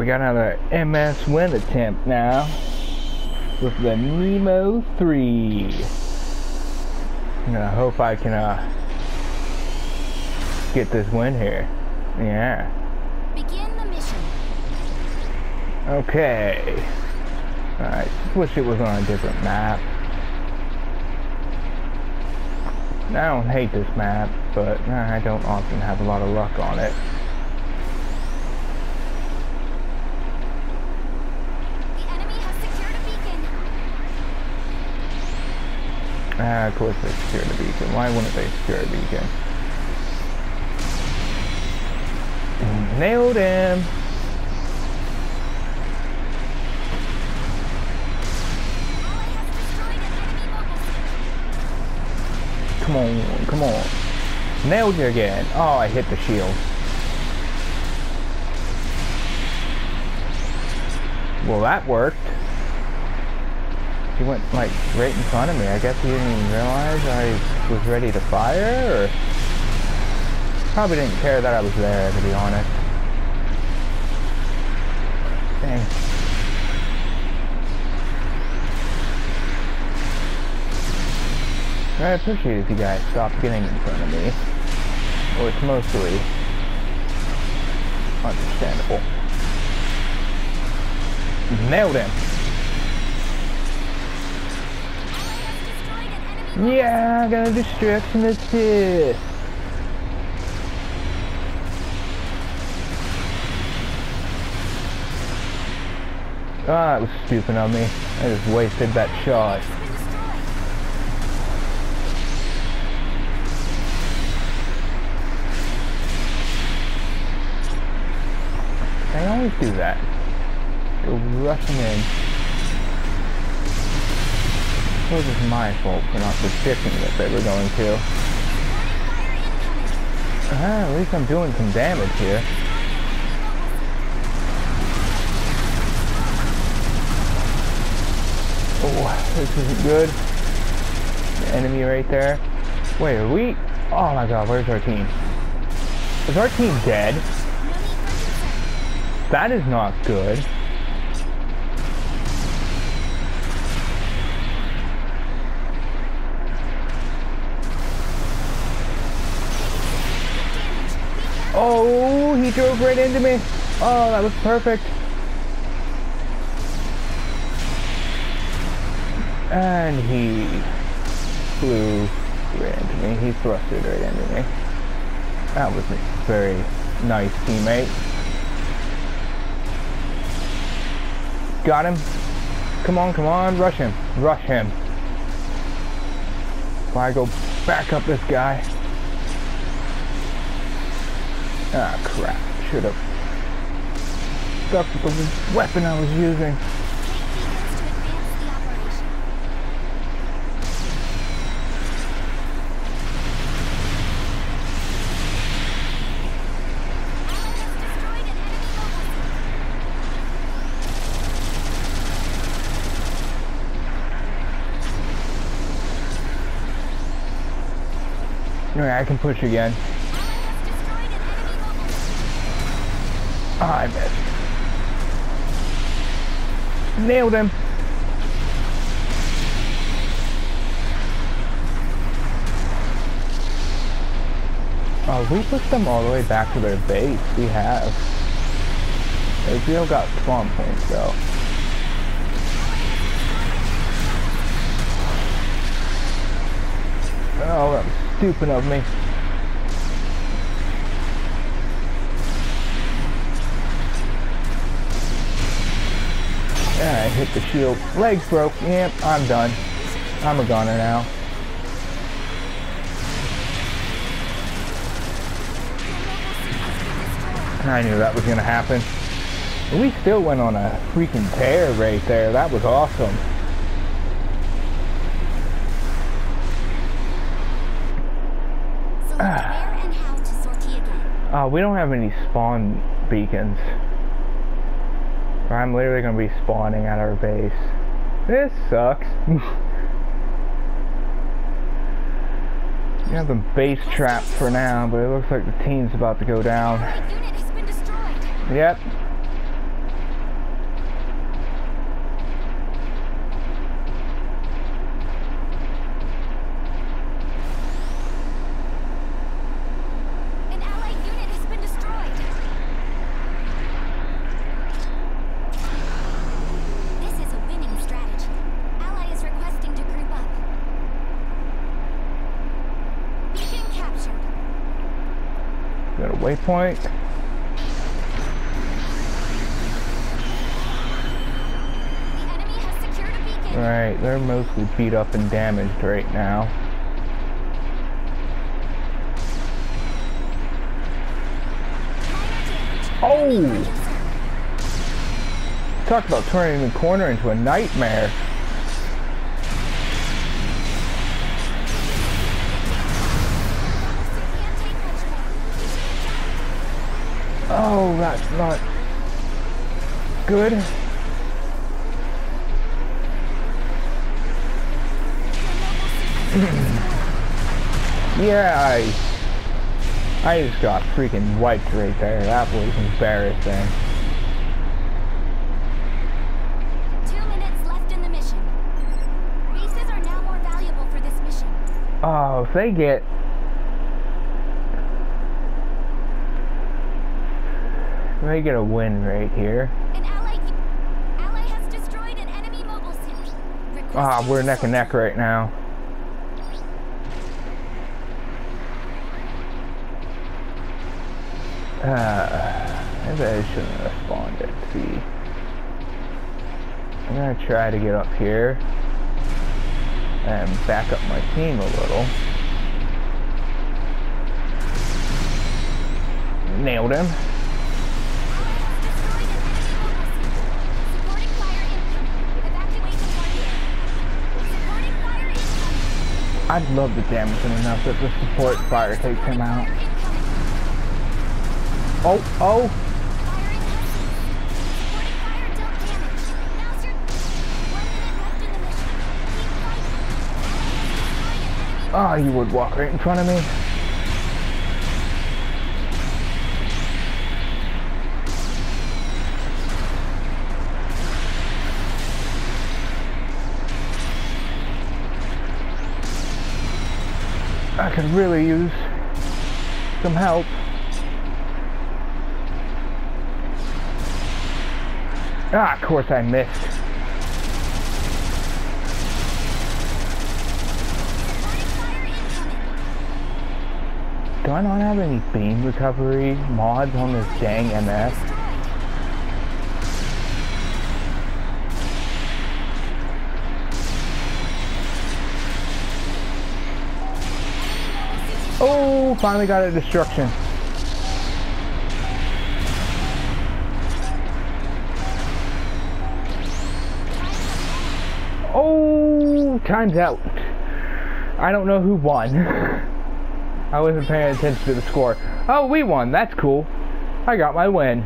we got another MS win attempt now with the Nemo 3. I'm gonna hope I can uh, get this win here. Yeah. Begin the mission. Okay. Alright, wish it was on a different map. I don't hate this map, but I don't often have a lot of luck on it. The enemy has secured a beacon. Ah, of course they secured the beacon. Why wouldn't they secure a beacon? Nailed him! Come on, come on. Nailed you again. Oh, I hit the shield. Well, that worked. He went, like, right in front of me. I guess he didn't even realize I was ready to fire, or... Probably didn't care that I was there, to be honest. Dang. I appreciate if you guys stop getting in front of me. Well, it's mostly understandable. Nailed him. Yeah, I got a distraction assist. Ah, that was stupid of me. I just wasted that shot. They always do that. Go rushing in. It was my fault for not predicting that they were going to. Ah, at least I'm doing some damage here. Oh, this isn't good. The enemy right there. Wait, are we? Oh my god, where's our team? Is our team dead? That is not good. Oh, he drove right into me. Oh, that was perfect. And he flew right into me. He thrusted right into me. That was a very nice teammate. Got him. Come on, come on, rush him. Rush him. If I go back up this guy. Ah, crap. Should have stuck with the weapon I was using. I can push again. I missed. Nailed him. Oh, we pushed them all the way back to their base. We have. Israel got spawn points though. Oh, that was stupid of me. I hit the shield. Legs broke. Yep, I'm done. I'm a goner now. I knew that was gonna happen. We still went on a freaking tear right there. That was awesome. Select where and how to sortie again. Uh, we don't have any spawn beacons. I'm literally gonna be spawning at our base. This sucks. You have the base trapped for now, but it looks like the team's about to go down. Allied unit has been destroyed. Yep. Waypoint. Right, they're mostly beat up and damaged right now. Oh! Talk about turning the corner into a nightmare. That's not good. Yeah, I I just got freaking wiped right there. That was embarrassing. Two minutes left in the mission. Bases are now more valuable for this mission. Oh, if they get they get a win right here. An ally, ally has destroyed an enemy mobile suit. Ah, Requesting we're neck and neck right now. Uh, maybe I shouldn't have responded. See, I'm gonna try to get up here and back up my team a little. Nailed him. I'd love to damage him enough that the support fire takes him out. Oh, oh! Ah, Oh, you would walk right in front of me. Could really use some help. Ah, of course I missed. Do I not have any beam recovery mods on this dang MF? Oh, finally got a destruction. Oh, time's out. I don't know who won. I wasn't paying attention to the score. Oh, we won. That's cool. I got my win.